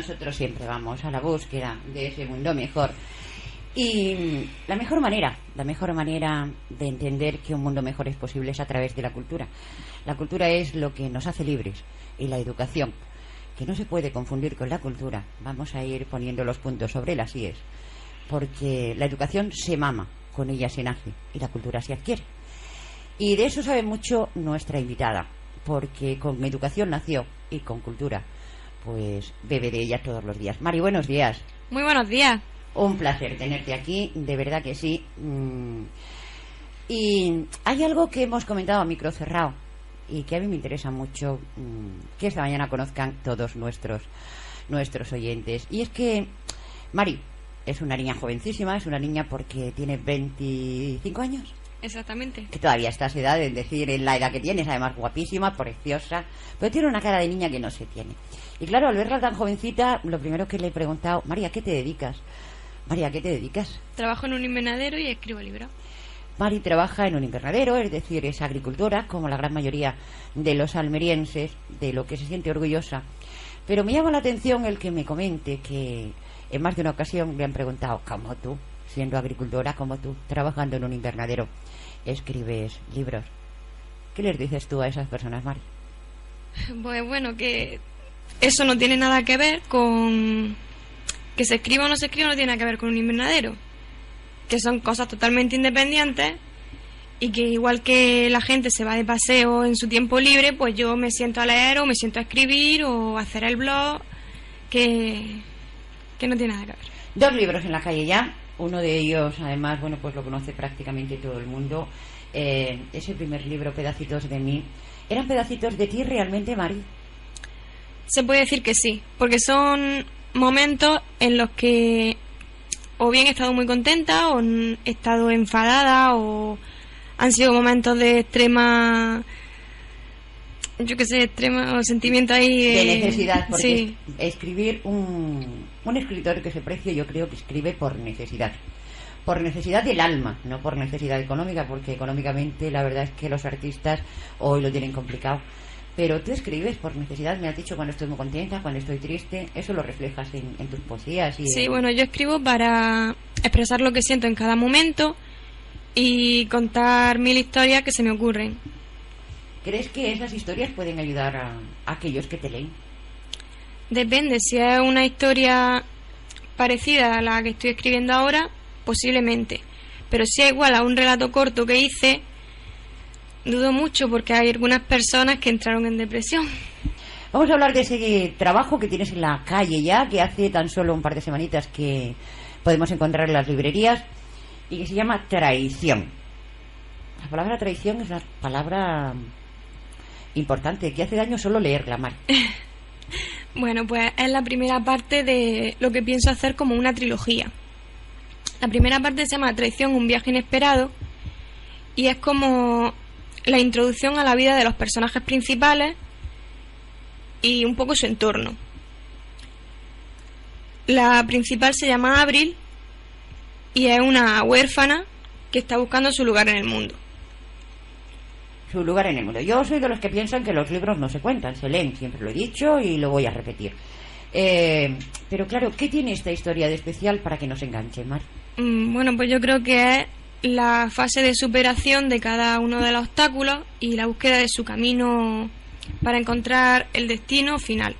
nosotros siempre vamos a la búsqueda de ese mundo mejor. Y la mejor manera, la mejor manera de entender que un mundo mejor es posible es a través de la cultura. La cultura es lo que nos hace libres y la educación, que no se puede confundir con la cultura. Vamos a ir poniendo los puntos sobre las es, porque la educación se mama, con ella se nace y la cultura se adquiere. Y de eso sabe mucho nuestra invitada, porque con educación nació y con cultura, pues bebe de ella todos los días. Mari, buenos días. Muy buenos días. Un placer tenerte aquí, de verdad que sí. Mm. Y hay algo que hemos comentado a micro cerrado y que a mí me interesa mucho mm, que esta mañana conozcan todos nuestros nuestros oyentes. Y es que Mari es una niña jovencísima, es una niña porque tiene 25 años. Exactamente. Que todavía estás edad en decir en la edad que tienes, además guapísima, preciosa, pero tiene una cara de niña que no se tiene. Y claro, al verla tan jovencita, lo primero que le he preguntado, María, ¿qué te dedicas? María, ¿a qué te dedicas? Trabajo en un invernadero y escribo libros. Mari trabaja en un invernadero, es decir, es agricultora, como la gran mayoría de los almerienses, de lo que se siente orgullosa. Pero me llama la atención el que me comente que en más de una ocasión le han preguntado, ¿cómo tú, siendo agricultora, como tú, trabajando en un invernadero, escribes libros? ¿Qué les dices tú a esas personas, Mari? Pues bueno, que eso no tiene nada que ver con que se escriba o no se escriba no tiene nada que ver con un invernadero, que son cosas totalmente independientes y que igual que la gente se va de paseo en su tiempo libre, pues yo me siento a leer o me siento a escribir o a hacer el blog, que, que no tiene nada que ver. Dos libros en la calle ya, uno de ellos además, bueno, pues lo conoce prácticamente todo el mundo, eh, ese primer libro, Pedacitos de mí, ¿eran pedacitos de ti realmente, Mari? Se puede decir que sí, porque son momentos en los que o bien he estado muy contenta o he estado enfadada o han sido momentos de extrema yo qué sé, extrema sentimiento ahí de, necesidad porque escribir un, un escritor que se precie yo creo que escribe por necesidad por necesidad del alma, no por necesidad económica, porque económicamente la verdad es que los artistas hoy lo tienen complicado pero tú escribes por necesidad, me has dicho cuando estoy muy contenta, cuando estoy triste, eso lo reflejas en, tus poesías. Y sí, bueno, yo escribo para expresar lo que siento en cada momento y contar mil historias que se me ocurren. ¿Crees que esas historias pueden ayudar a, aquellos que te leen? Depende, si es una historia parecida a la que estoy escribiendo ahora, posiblemente. Pero si es igual a un relato corto que hice, Dudo mucho porque hay algunas personas que entraron en depresión. Vamos a hablar de ese trabajo que tienes en la calle ya, que hace tan solo un par de semanitas que podemos encontrar en las librerías y que se llama traición. La palabra traición es una palabra importante que hace daño solo leerla mal. bueno, pues es la primera parte de lo que pienso hacer como una trilogía. La primera parte se llama Traición, un viaje inesperado y es como la introducción a la vida de los personajes principales y un poco su entorno. La principal se llama Abril y es una huérfana que está buscando su lugar en el mundo. Su lugar en el mundo. Yo soy de los que piensan que los libros no se cuentan, se leen, siempre lo he dicho y lo voy a repetir. Eh, pero claro, ¿qué tiene esta historia de especial para que nos enganche, Mar? Mm, bueno, pues yo creo que es la fase de superación de cada uno de los obstáculos y la búsqueda de su camino para encontrar el destino final.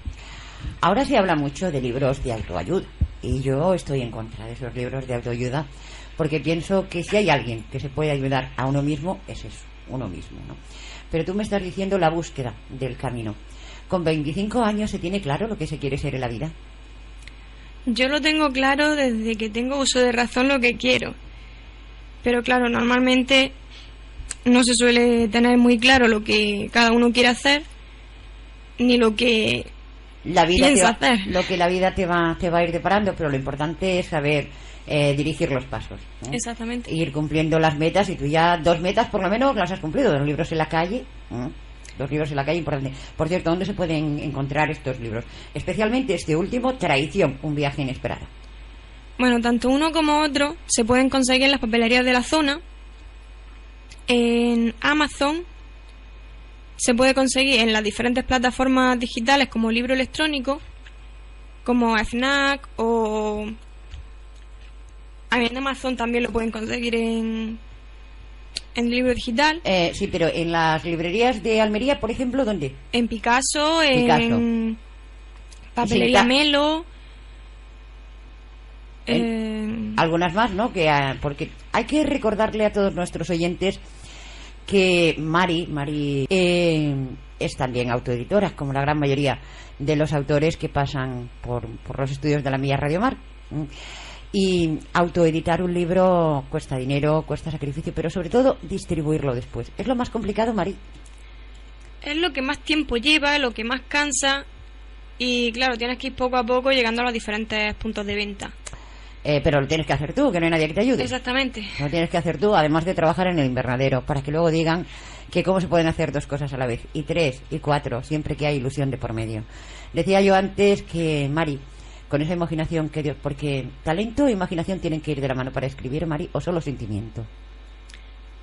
Ahora se habla mucho de libros de autoayuda y yo estoy en contra de esos libros de autoayuda porque pienso que si hay alguien que se puede ayudar a uno mismo es eso, uno mismo, ¿no? Pero tú me estás diciendo la búsqueda del camino. Con 25 años se tiene claro lo que se quiere ser en la vida. Yo lo tengo claro desde que tengo uso de razón lo que quiero pero claro, normalmente no se suele tener muy claro lo que cada uno quiere hacer ni lo que la vida hacer. Lo que la vida te va, te va a ir deparando, pero lo importante es saber eh, dirigir los pasos. Exactamente. Ir cumpliendo las metas y tú ya dos metas por lo menos las has cumplido. Los libros en la calle. Los libros en la calle, importante. Por cierto, ¿dónde se pueden encontrar estos libros? Especialmente este último, Traición, un viaje inesperado. Bueno, tanto uno como otro se pueden conseguir en las papelerías de la zona. En Amazon se puede conseguir en las diferentes plataformas digitales como libro electrónico, como FNAC o... En Amazon también lo pueden conseguir en, en libro digital. Eh, sí, pero en las librerías de Almería, por ejemplo, ¿dónde? En Picasso, Picasso. en Papelería Melo. En- en- Algunas más, ¿no? Que, ah, porque hay que recordarle a todos nuestros oyentes que Mari, Mari eh, es también autoeditora, como la gran mayoría de los autores que pasan por, los estudios de la Milla Radio Mar. Mm. Y autoeditar un libro cuesta dinero, cuesta sacrificio, pero sobre todo distribuirlo después. ¿Es lo más complicado, Mari? Es lo que más tiempo lleva, lo que más cansa. Y claro, tienes que ir poco a poco llegando a los diferentes puntos de venta. Eh, pero lo tienes que hacer tú, que no hay nadie que te ayude. Exactamente. Lo tienes que hacer tú, además de trabajar en el invernadero, para que luego digan que cómo se pueden hacer dos cosas a la vez, y tres, y cuatro, siempre que hay ilusión de por medio. Decía yo antes que, Mari, con esa imaginación que Dios, porque talento e imaginación tienen que ir de la mano para escribir, Mari, o solo sentimiento.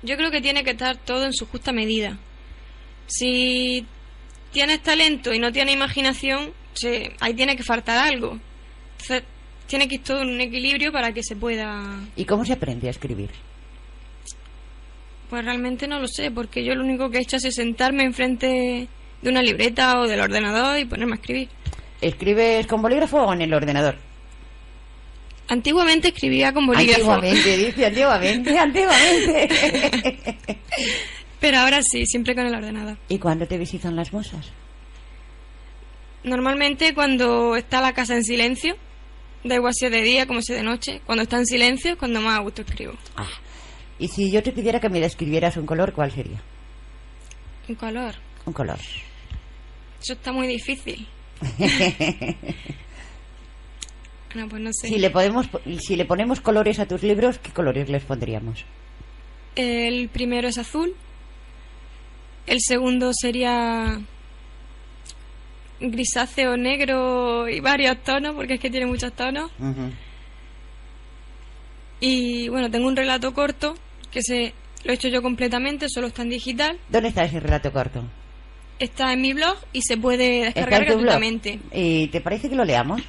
Yo creo que tiene que estar todo en su justa medida. Si tienes talento y no tienes imaginación, se- ahí tiene que faltar algo. Entonces, tiene que ir todo en un equilibrio para que se pueda... ¿Y cómo se aprende a escribir? Pues realmente no lo sé, porque yo lo único que he hecho es sentarme enfrente de una libreta o del ordenador y ponerme a escribir. ¿Escribes con bolígrafo o en el ordenador? Antiguamente escribía con bolígrafo, Antiguamente, dice, antiguamente, antiguamente. pero ahora sí, siempre con el ordenador. ¿Y cuándo te visitan las musas? Normalmente cuando está la casa en silencio, da igual si es de día como si es de noche, cuando está en silencio es cuando más a gusto escribo. Ah. Y si yo te pidiera que me describieras un color, ¿cuál sería? Un color. Un color. Eso está muy difícil. No, pues no sé. Si le, podemos, si le ponemos colores a tus libros, ¿qué colores les pondríamos? El primero es azul. El segundo sería grisáceo, negro y varios tonos, porque es que tiene muchos tonos. Y bueno, tengo un relato corto que se lo he hecho yo completamente, solo está en digital. ¿Dónde está ese relato corto? Está en mi blog y se puede ¿Está descargar gratuitamente. ¿Y te parece que lo leamos?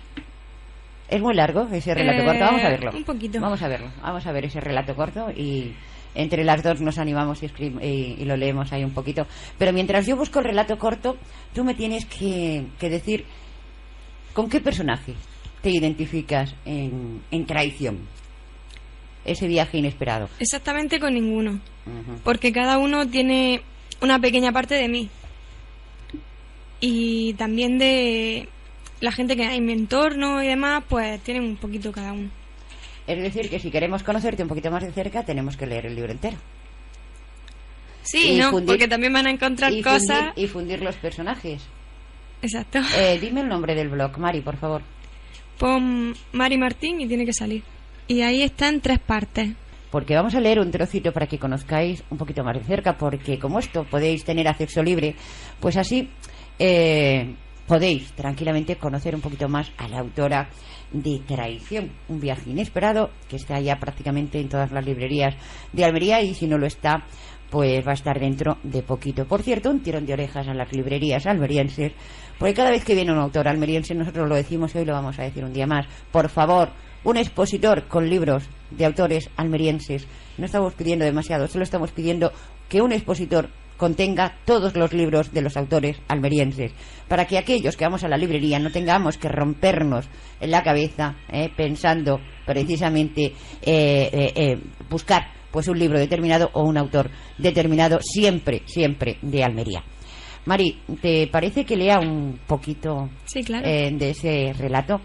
Es muy largo ese relato Eh, corto. Vamos a verlo. un poquito. Vamos a verlo. Vamos a ver ese relato corto y entre las dos nos animamos y, y- y lo leemos ahí un poquito. Pero mientras yo busco el relato corto, tú me tienes que, que decir con qué personaje te identificas en, en traición. Ese viaje inesperado. Exactamente con ninguno. Porque cada uno tiene una pequeña parte de mí. Y también de la gente que hay en mi entorno y demás, pues tienen un poquito cada uno. Es decir, que si queremos conocerte un poquito más de cerca, tenemos que leer el libro entero. Sí, no, fundir- porque también van a encontrar y, cosas. fundir, y fundir los personajes. Exacto. Eh, dime el nombre del blog, Mari, por favor. Pon Mari Martín y tiene que salir. Y ahí está en tres partes. Porque vamos a leer un trocito para que conozcáis un poquito más de cerca, porque como esto podéis tener acceso libre, pues así eh, podéis tranquilamente conocer un poquito más a la autora de Traición, un viaje inesperado que está ya prácticamente en todas las librerías de Almería y si no lo está, pues va a estar dentro de poquito. Por cierto, un tirón de orejas a las librerías almerienses, porque cada vez que viene un autor almeriense, nosotros lo decimos hoy lo vamos a decir un día más, por favor, un expositor con libros de autores almerienses. No estamos pidiendo demasiado, solo estamos pidiendo que un expositor contenga todos los libros de los autores almerienses, para que aquellos que vamos a la librería no tengamos que rompernos en la cabeza eh, pensando precisamente eh, eh, eh, buscar pues un libro determinado o un autor determinado, siempre, siempre de Almería. Mari, ¿te parece que lea un poquito Sí, claro. de ese relato?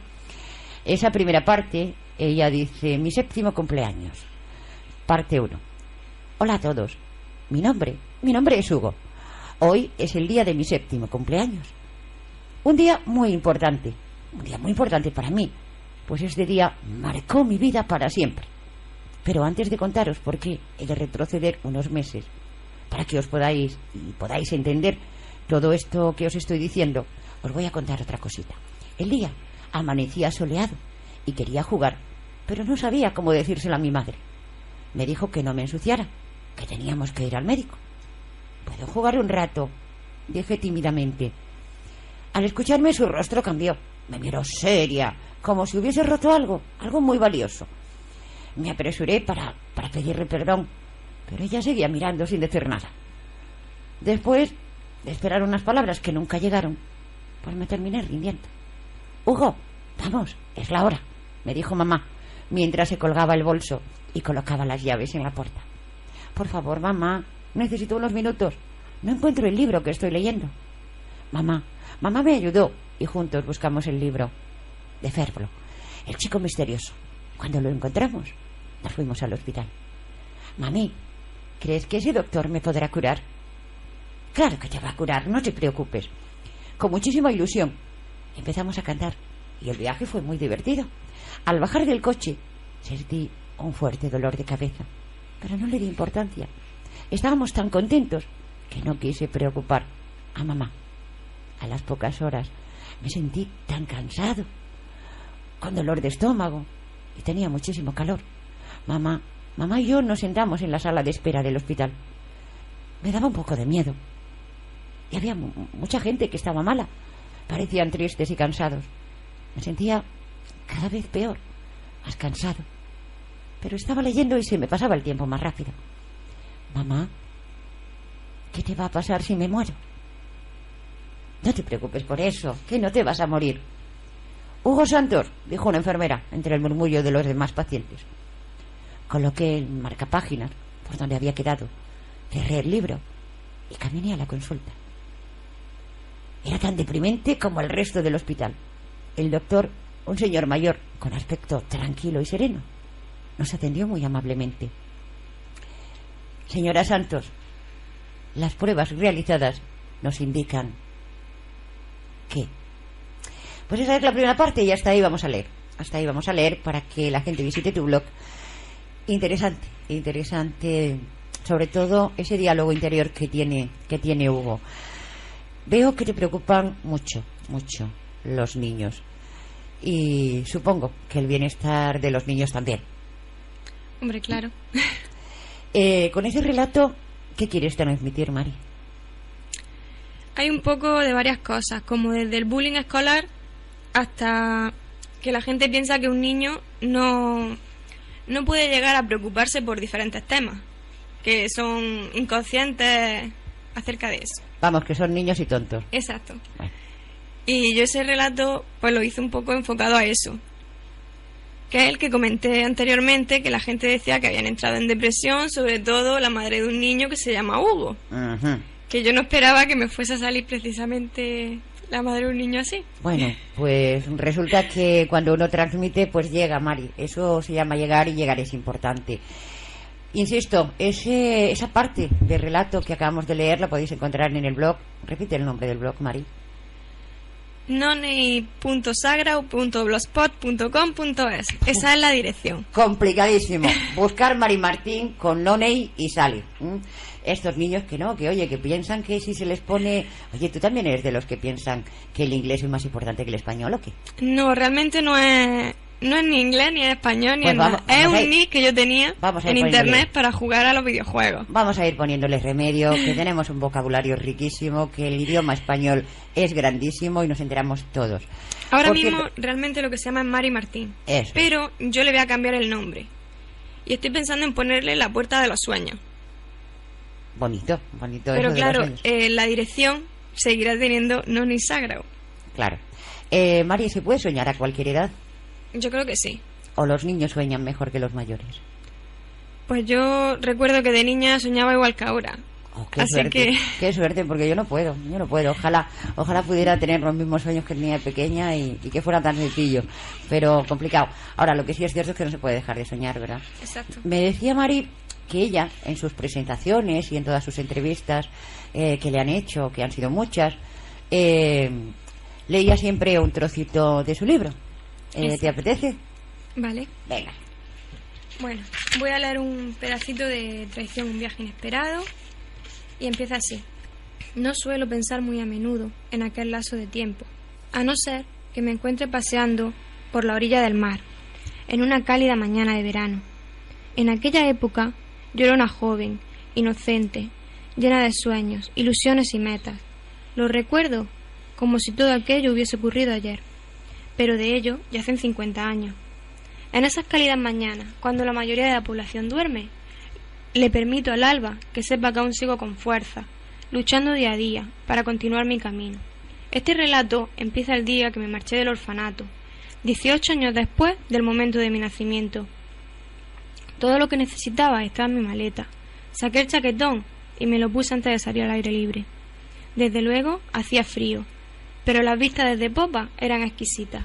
Esa primera parte, ella dice, mi séptimo cumpleaños. Parte 1. Hola a todos. Mi nombre, mi nombre es Hugo. Hoy es el día de mi séptimo cumpleaños. Un día muy importante. Un día muy importante para mí. Pues este día marcó mi vida para siempre. Pero antes de contaros por qué he de retroceder unos meses, para que os podáis y podáis entender todo esto que os estoy diciendo, os voy a contar otra cosita. El día amanecía soleado y quería jugar, pero no sabía cómo decírselo a mi madre. Me dijo que no me ensuciara, que teníamos que ir al médico. ¿Puedo jugar un rato? Dije tímidamente. Al escucharme su rostro cambió Me miró seria, como si hubiese roto algo, algo muy valioso. Me apresuré para, para pedirle perdón, pero ella seguía mirando sin decir nada. Después de esperar unas palabras que nunca llegaron, pues me terminé rindiendo. Hugo, vamos, es la hora, me dijo mamá, mientras se colgaba el bolso y colocaba las llaves en la puerta. Por favor, mamá, necesito unos minutos. No encuentro el libro que estoy leyendo. Mamá, mamá me ayudó y juntos buscamos el libro de Ferblo, el chico misterioso. Cuando lo encontramos, nos fuimos al hospital. Mami, ¿crees que ese doctor me podrá curar? Claro que te va a curar, no te preocupes. Con muchísima ilusión. Empezamos a cantar y el viaje fue muy divertido. Al bajar del coche, sentí un fuerte dolor de cabeza, pero no le di importancia. Estábamos tan contentos que no quise preocupar a mamá. A las pocas horas me sentí tan cansado, con dolor de estómago y tenía muchísimo calor. Mamá, mamá y yo nos sentamos en la sala de espera del hospital. Me daba un poco de miedo. Y había mucha gente que estaba mala. Parecían tristes y cansados. Me sentía cada vez peor, más cansado. Pero estaba leyendo y se me pasaba el tiempo más rápido. Mamá, ¿qué te va a pasar si me muero? No te preocupes por eso, que no te vas a morir. Hugo Santos, dijo una enfermera, entre el murmullo de los demás pacientes. Coloqué el marcapáginas por donde había quedado, cerré el libro y caminé a la consulta. Era tan deprimente como el resto del hospital. El doctor, un señor mayor, con aspecto tranquilo y sereno, nos atendió muy amablemente. Señora Santos, las pruebas realizadas nos indican que... Pues esa es la primera parte y hasta ahí vamos a leer. Hasta ahí vamos a leer para que la gente visite tu blog. Interesante, interesante, sobre todo ese diálogo interior que tiene, que tiene Hugo. Veo que te preocupan mucho, mucho los niños. Y supongo que el bienestar de los niños también. Hombre, claro. Eh, con ese relato, ¿qué quieres transmitir, Mari? Hay un poco de varias cosas, como desde el bullying escolar hasta que la gente piensa que un niño no, no puede llegar a preocuparse por diferentes temas, que son inconscientes acerca de eso. Vamos, que son niños y tontos. Exacto. Y yo ese relato pues lo hice un poco enfocado a eso, que es el que comenté anteriormente, que la gente decía que habían entrado en depresión, sobre todo la madre de un niño que se llama Hugo. Que yo no esperaba que me fuese a salir precisamente la madre de un niño así. Bueno, pues resulta que cuando uno transmite, pues llega, Mari. Eso se llama llegar y llegar es importante. Insisto, ese, esa parte del relato que acabamos de leer la podéis encontrar en el blog. Repite el nombre del blog, Mari noney.sagrao.blogspot.com.es. Esa es la dirección. Complicadísimo. Buscar Mari Martín con Noney y sale. Estos niños que no, que oye, que piensan que si se les pone... Oye, ¿tú también eres de los que piensan que el inglés es más importante que el español o qué? No, realmente no es no es ni inglés, ni en español, ni pues en Es un nick que yo tenía en internet para jugar a los videojuegos. Vamos a ir poniéndole remedio, que tenemos un vocabulario riquísimo, que el idioma español es grandísimo y nos enteramos todos. Ahora mismo realmente lo que se llama es Mari Martín. Pero yo le voy a cambiar el nombre. Y estoy pensando en ponerle la puerta de los sueños. Bonito, bonito. Pero claro, eh, la dirección seguirá teniendo Noni Sagrado. Claro. Eh, Mari, ¿se puede soñar a cualquier edad? Yo creo que sí. ¿O los niños sueñan mejor que los mayores? Pues yo recuerdo que de niña soñaba igual que ahora. Oh, qué suerte, qué suerte, porque yo no puedo, yo no puedo. Ojalá, ojalá pudiera tener los mismos sueños que tenía de pequeña y, que fuera tan sencillo, pero complicado. Ahora, lo que sí es cierto es que no se puede dejar de soñar, ¿verdad? Exacto. Me decía Mari que ella, en sus presentaciones y en todas sus entrevistas eh, que le han hecho, que han sido muchas, eh, leía siempre un trocito de su libro. Eh, ¿Te apetece? Vale. Venga. Bueno, voy a leer un pedacito de Traición, un viaje inesperado. Y empieza así. No suelo pensar muy a menudo en aquel lazo de tiempo, a no ser que me encuentre paseando por la orilla del mar, en una cálida mañana de verano. En aquella época yo era una joven, inocente, llena de sueños, ilusiones y metas. Lo recuerdo como si todo aquello hubiese ocurrido ayer. Pero de ello ya hacen 50 años. En esas cálidas mañanas, cuando la mayoría de la población duerme, le permito al alba que sepa que aún sigo con fuerza, luchando día a día para continuar mi camino. Este relato empieza el día que me marché del orfanato, 18 años después del momento de mi nacimiento. Todo lo que necesitaba estaba en mi maleta. Saqué el chaquetón y me lo puse antes de salir al aire libre. Desde luego hacía frío, pero las vistas desde popa eran exquisitas.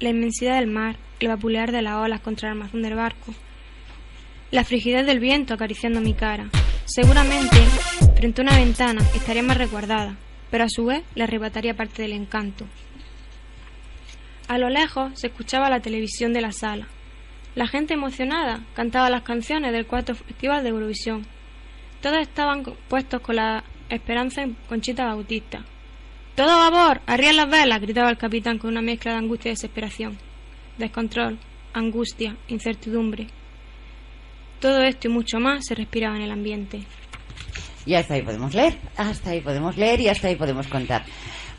La inmensidad del mar, el vapulear de las olas contra el armazón del barco, la frigidez del viento acariciando mi cara. Seguramente, frente a una ventana, estaría más resguardada, pero a su vez le arrebataría parte del encanto. A lo lejos se escuchaba la televisión de la sala. La gente emocionada cantaba las canciones del cuarto festival de Eurovisión. Todos estaban puestos con la esperanza en Conchita Bautista. ¡Todo a babor! ¡Arriba las velas! gritaba el capitán con una mezcla de angustia y desesperación. Descontrol, angustia, incertidumbre. Todo esto y mucho más se respiraba en el ambiente. Y hasta ahí podemos leer, hasta ahí podemos leer y hasta ahí podemos contar.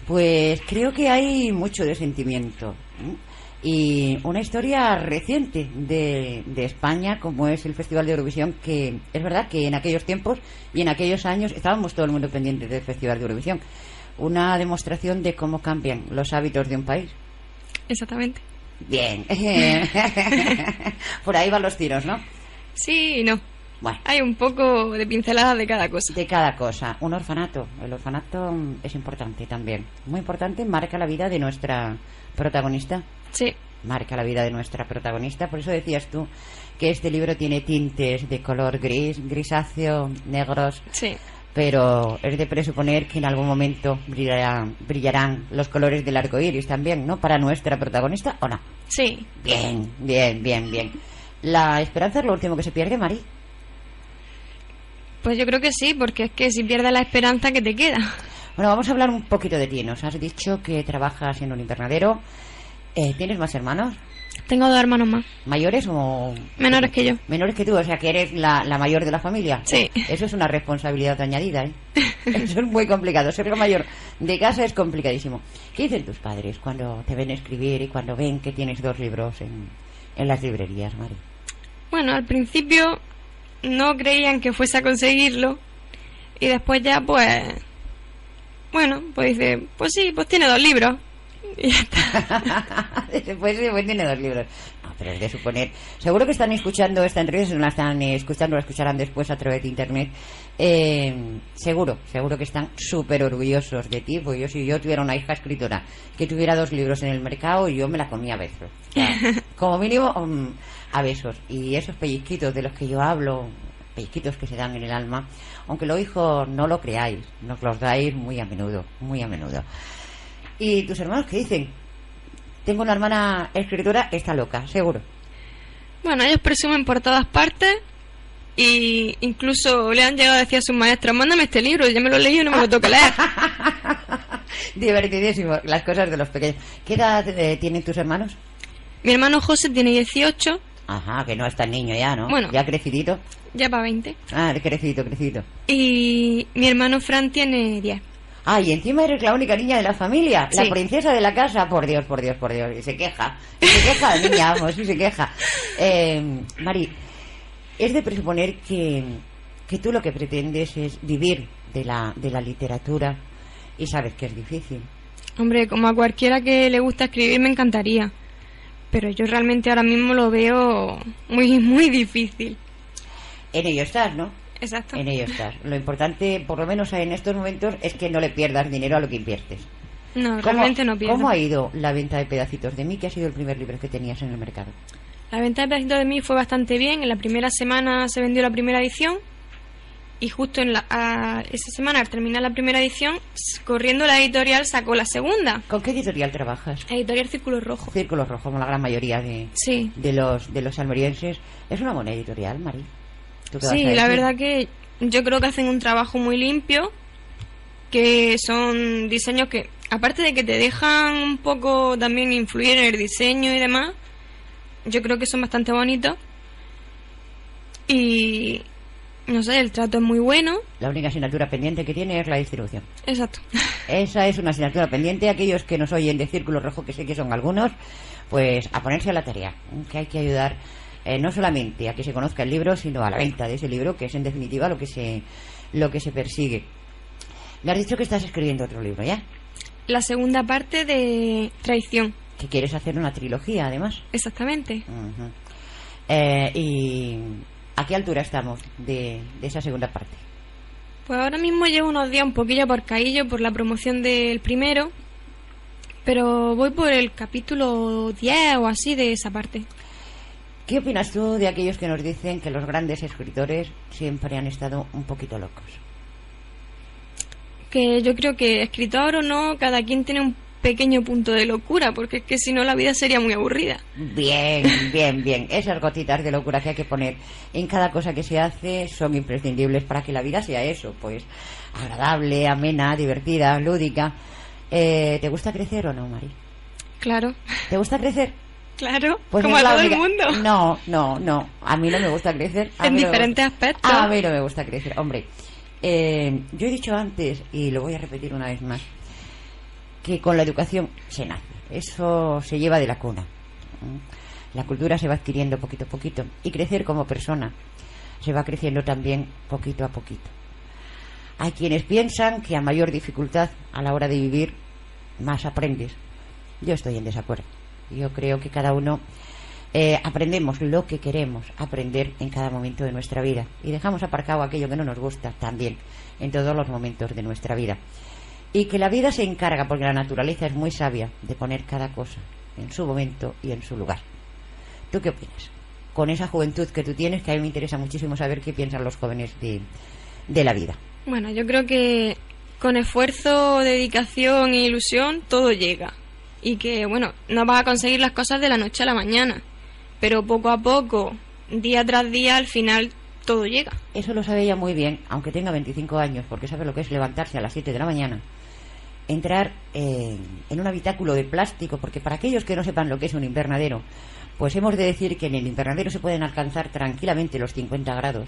Pues creo que hay mucho de sentimiento. ¿eh? Y una historia reciente de, de, España, como es el Festival de Eurovisión, que es verdad que en aquellos tiempos y en aquellos años estábamos todo el mundo pendiente del Festival de Eurovisión. Una demostración de cómo cambian los hábitos de un país. Exactamente. Bien. Por ahí van los tiros, ¿no? Sí y no. Bueno. Hay un poco de pinceladas de cada cosa. De cada cosa. Un orfanato. El orfanato es importante también. Muy importante, marca la vida de nuestra protagonista. Sí. Marca la vida de nuestra protagonista. Por eso decías tú que este libro tiene tintes de color gris, grisáceo, negros. Sí. Pero es de presuponer que en algún momento brillarán, brillarán los colores del arco iris también, ¿no? Para nuestra protagonista, ¿o no? Sí. Bien, bien, bien, bien. ¿La esperanza es lo último que se pierde, Mari? Pues yo creo que sí, porque es que si pierdes la esperanza, ¿qué te queda? Bueno, vamos a hablar un poquito de ti. Nos has dicho que trabajas en un invernadero. Eh, ¿Tienes más hermanos? Tengo dos hermanos más. ¿Mayores o...? Menores que yo. Menores que tú, o sea que eres la, la mayor de la familia. Sí. Eso es una responsabilidad añadida, ¿eh? Eso es muy complicado. Ser la mayor de casa es complicadísimo. ¿Qué dicen tus padres cuando te ven escribir y cuando ven que tienes dos libros en, en las librerías, Mari? Bueno, al principio no creían que fuese a conseguirlo y después ya pues bueno pues dice pues sí pues tiene dos libros después, después tiene dos libros no pero es de suponer. Seguro que están escuchando esta entrevista no la están escuchando la escucharán después a través de internet. Eh, seguro seguro que están súper orgullosos de ti pues yo si yo tuviera una hija escritora que tuviera dos libros en el mercado yo me la comía a besos. O sea, como mínimo um, a besos. Y esos pellizquitos de los que yo hablo, pellizquitos que se dan en el alma, aunque lo hijo no lo creáis, nos los dais muy a menudo, muy a menudo. ¿Y tus hermanos qué dicen? Tengo una hermana escritora, está loca, seguro. Bueno, ellos presumen por todas partes y incluso le han llegado a decir a sus maestros, mándame este libro, ya me lo leí y no me lo toca leer. Divertidísimo, las cosas de los pequeños. ¿Qué edad eh, tienen tus hermanos? Mi hermano José tiene 18. Ajá, que no es tan niño ya, ¿no? Bueno. Ya crecidito. Ya para 20. Ah, crecidito, crecidito. Y mi hermano Fran tiene 10. Ah, y encima eres la única niña de la familia, Sí. la princesa de la casa. Por Dios, por Dios, por Dios. Y se queja. Y se queja la niña, vamos, y se queja. Eh, Mari, es de presuponer que, que tú lo que pretendes es vivir de la, de la literatura y sabes que es difícil. Hombre, como a cualquiera que le gusta escribir me encantaría. Pero yo realmente ahora mismo lo veo muy, muy difícil. En ello estás, ¿no? Exacto. En ello estás. Lo importante, por lo menos en estos momentos, es que no le pierdas dinero a lo que inviertes. No, ¿Cómo- realmente no pierdo. ¿Cómo ha ido la venta de pedacitos de mí, que ha sido el primer libro que tenías en el mercado? La venta de pedacitos de mí fue bastante bien. En la primera semana se vendió la primera edición. Y justo en la, a- esa semana, al terminar la primera edición, corriendo la editorial sacó la segunda. ¿Con qué editorial trabajas? Editorial Círculo Rojo. Círculo Rojo, como la gran mayoría de, Sí. de los de los almerienses. Es una buena editorial, Mari. ¿Tú qué vas a Sí, la verdad que yo creo que hacen un trabajo muy limpio, que son diseños que, aparte de que te dejan un poco también influir en el diseño y demás, yo creo que son bastante bonitos. Y no sé, el trato es muy bueno. La única asignatura pendiente que tiene es la distribución. Exacto. Esa es una asignatura pendiente. Aquellos que nos oyen de Círculo Rojo, que sé que son algunos, pues a ponerse a la tarea. Que hay que ayudar eh, no solamente a que se conozca el libro, sino a la venta de ese libro, que es en definitiva lo que se, lo que se persigue. Me has dicho que estás escribiendo otro libro, ¿ya? La segunda parte de Traición. Que quieres hacer una trilogía, además. Exactamente. Eh, ¿Y a qué altura estamos de, de esa segunda parte? Pues ahora mismo llevo unos días un poquillo por caillo por la promoción del primero, pero voy por el capítulo 10 o así de esa parte. ¿Qué opinas tú de aquellos que nos dicen que los grandes escritores siempre han estado un poquito locos? Que yo creo que escritor o no, cada quien tiene un pequeño punto de locura, porque es que si no la vida sería muy aburrida. Bien, bien, bien. Esas gotitas de locura que hay que poner en cada cosa que se hace son imprescindibles para que la vida sea eso, pues agradable, amena, divertida, lúdica. Eh, ¿Te gusta crecer o no, Mari? Claro, ¿Te gusta crecer? Claro, Pues como a todo el mundo. No, no, no. A mí no me gusta crecer. A en diferentes gusta- aspectos. A mí no me gusta crecer. Hombre, eh, yo he dicho antes, y lo voy a repetir una vez más, que con la educación se nace. Eso se lleva de la cuna. La cultura se va adquiriendo poquito a poquito. Y crecer como persona se va creciendo también poquito a poquito. Hay quienes piensan que a mayor dificultad a la hora de vivir, más aprendes. Yo estoy en desacuerdo. Yo creo que cada uno eh, aprendemos lo que queremos aprender en cada momento de nuestra vida y dejamos aparcado aquello que no nos gusta también en todos los momentos de nuestra vida. Y que la vida se encarga, porque la naturaleza es muy sabia, de poner cada cosa en su momento y en su lugar. ¿Tú qué opinas? Con esa juventud que tú tienes, que a mí me interesa muchísimo saber qué piensan los jóvenes de, de la vida. Bueno, yo creo que con esfuerzo, dedicación e ilusión todo llega. Y que, bueno, no vas a conseguir las cosas de la noche a la mañana. Pero poco a poco, día tras día, al final todo llega. Eso lo sabe ella muy bien, aunque tenga 25 años, porque sabe lo que es levantarse a las 7 de la mañana, entrar en, en un habitáculo de plástico, porque para aquellos que no sepan lo que es un invernadero, pues hemos de decir que en el invernadero se pueden alcanzar tranquilamente los 50 grados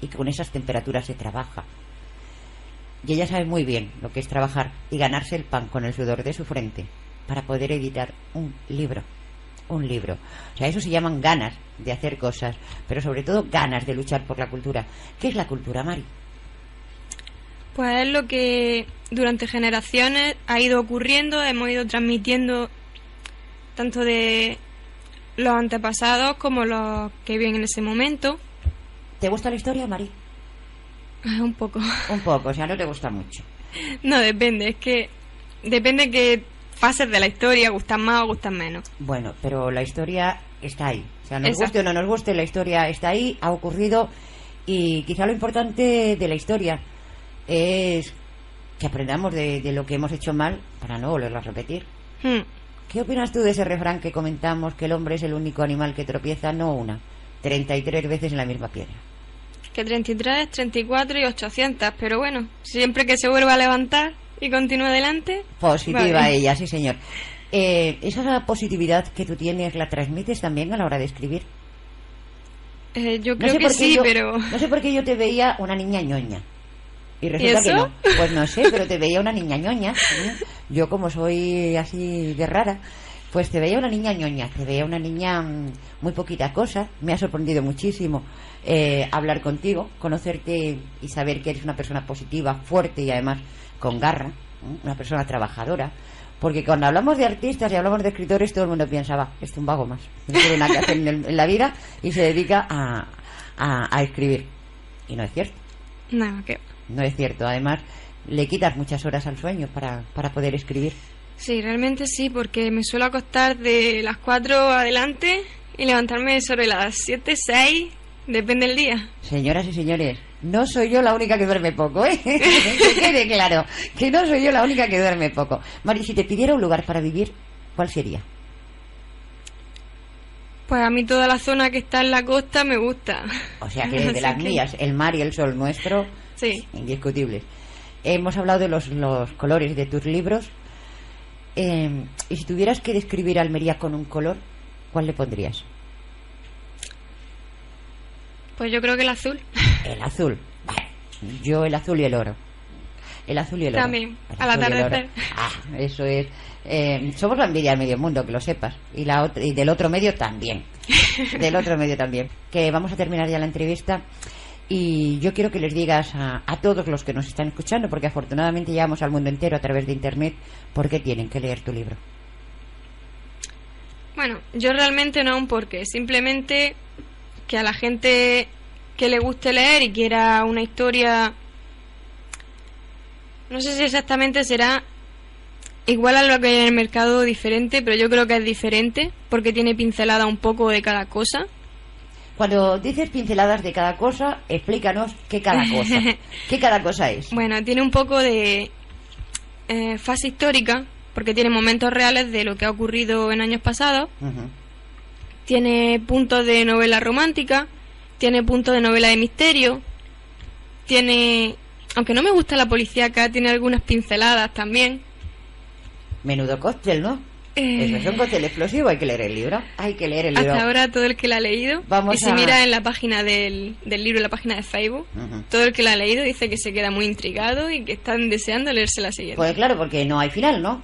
y que con esas temperaturas se trabaja. Y ella sabe muy bien lo que es trabajar y ganarse el pan con el sudor de su frente para poder editar un libro. Un libro. O sea, eso se llaman ganas de hacer cosas, pero sobre todo ganas de luchar por la cultura. ¿Qué es la cultura, Mari? Pues es lo que durante generaciones ha ido ocurriendo, hemos ido transmitiendo tanto de los antepasados como los que viven en ese momento. ¿Te gusta la historia, Mari? Un poco. Un poco, o sea, no te gusta mucho. No, depende, es que depende que pases de la historia, gustan más o gustan menos. Bueno, pero la historia está ahí. O sea, nos Exacto. guste o no nos guste, la historia está ahí, ha ocurrido y quizá lo importante de la historia es que aprendamos de, de lo que hemos hecho mal para no volverlo a repetir. Hmm. ¿Qué opinas tú de ese refrán que comentamos que el hombre es el único animal que tropieza no una, 33 veces en la misma piedra? Que 33, 34 y 800, pero bueno, siempre que se vuelva a levantar y continúe adelante. Positiva Vale. ella, sí señor. Eh, esa positividad que tú tienes la transmites también a la hora de escribir. Eh, yo No creo sé que por qué sí, yo- pero No sé por qué yo te veía una niña ñoña. Y resulta que no. Pues no sé, pero te veía una niña ñoña. Yo como soy así de rara, pues te veía una niña ñoña, te veía una niña mm, muy poquita cosa. Me ha sorprendido muchísimo eh, hablar contigo, conocerte y saber que eres una persona positiva, fuerte y además con garra, ¿eh? una persona trabajadora. Porque cuando hablamos de artistas y hablamos de escritores, todo el mundo piensa, va, es un vago más. No tiene nada que hacer en, el- en la vida y se dedica a, a- a escribir. Y no es cierto. nada, que No es cierto. Además, le quitas muchas horas al sueño para, para poder escribir. sí, realmente sí, porque me suelo acostar de las 4 adelante y levantarme sobre las 7, 6, depende del día. Señoras y señores, no soy yo la única que duerme poco, ¿eh? que quede claro, que no soy yo la única que duerme poco. Mari, si te pidiera un lugar para vivir, ¿cuál sería? Pues a mí toda la zona que está en la costa me gusta. O sea, que de las mías, el mar y el sol nuestro, Sí. indiscutibles. Hemos hablado de los, los colores de tus libros. Eh, y si tuvieras que describir Almería con un color, ¿cuál le pondrías? Pues yo creo que el azul. El azul. Yo el azul y el oro. El azul y el oro. También, El al atardecer. Ah, eso es. eh, somos la envidia del medio mundo, que lo sepas. Y, la ot- y del otro medio también. del otro medio también. Que vamos a terminar ya la entrevista. Y yo quiero que les digas a, a todos los que nos están escuchando, porque afortunadamente llegamos al mundo entero a través de Internet, por qué tienen que leer tu libro. Bueno, yo realmente no un porqué, simplemente que a la gente que le guste leer y quiera una historia, no sé si exactamente será igual a lo que hay en el mercado diferente, pero yo creo que es diferente porque tiene pincelada un poco de cada cosa. Cuando dices pinceladas de cada cosa, explícanos qué cada cosa. ¿Qué cada cosa es? Bueno, tiene un poco de eh, fase histórica porque tiene momentos reales de lo que ha ocurrido en años pasados. Tiene puntos de novela romántica, tiene puntos de novela de misterio, tiene, aunque no me gusta la policíaca, tiene algunas pinceladas también. Menudo cóctel, ¿no? Eh, Eso es un cóctel explosivo, hay que leer el libro. Hay que leer el libro. hasta ahora todo el que la ha leído, Vamos y si a- mira en la página del, del libro, en la página de Facebook, todo el que la ha leído dice que se queda muy intrigado y que están deseando leerse la siguiente. Pues claro, porque no hay final, ¿no?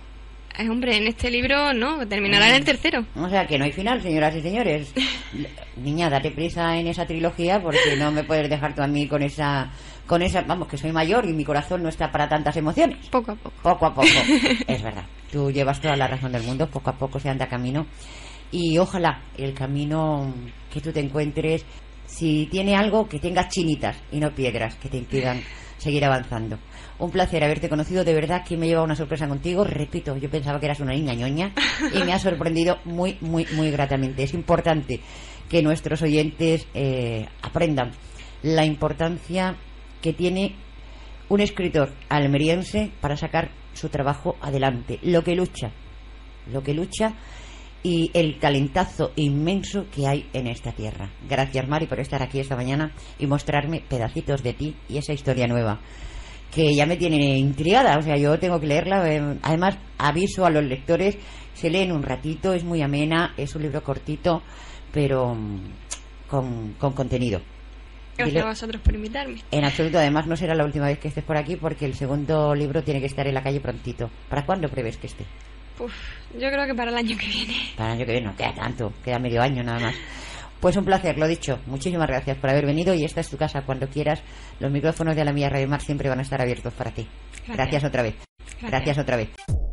Eh, hombre, en este libro no, terminará en el tercero. O sea, que no hay final, señoras y señores. Niña, date prisa en esa trilogía porque no me puedes dejar tú a mí con esa... Con esa, vamos, que soy mayor y mi corazón no está para tantas emociones. Poco a poco. Poco a poco. es verdad. Tú llevas toda la razón del mundo. Poco a poco se anda camino. Y ojalá el camino que tú te encuentres, si tiene algo, que tengas chinitas y no piedras que te impidan seguir avanzando. Un placer haberte conocido. De verdad que me lleva una sorpresa contigo. Repito, yo pensaba que eras una niña ñoña y me ha sorprendido muy, muy, muy gratamente. Es importante que nuestros oyentes eh, aprendan la importancia que tiene un escritor almeriense para sacar su trabajo adelante, lo que lucha, lo que lucha y el talentazo inmenso que hay en esta tierra. Gracias Mari por estar aquí esta mañana y mostrarme pedacitos de ti y esa historia nueva que ya me tiene intrigada, o sea, yo tengo que leerla. eh, Además, aviso a los lectores, se lee en un ratito, es muy amena, es un libro cortito, pero mm, con, con contenido. Gracias a vosotros por invitarme. en absoluto, además no será la última vez que estés por aquí porque el segundo libro tiene que estar en la calle prontito. ¿Para cuándo prevés que esté? Uf, yo creo que para el año que viene. Para el año que viene, no queda tanto, queda medio año nada más. Pues un placer, lo dicho. Muchísimas gracias por haber venido y esta es tu casa. Cuando quieras, los micrófonos de la Mía Radio Mar siempre van a estar abiertos para ti. Gracias. gracias otra vez. Gracias. gracias otra vez.